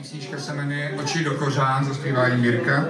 Písnička se jmenuje Oči do kořán, zaspívá Jirka.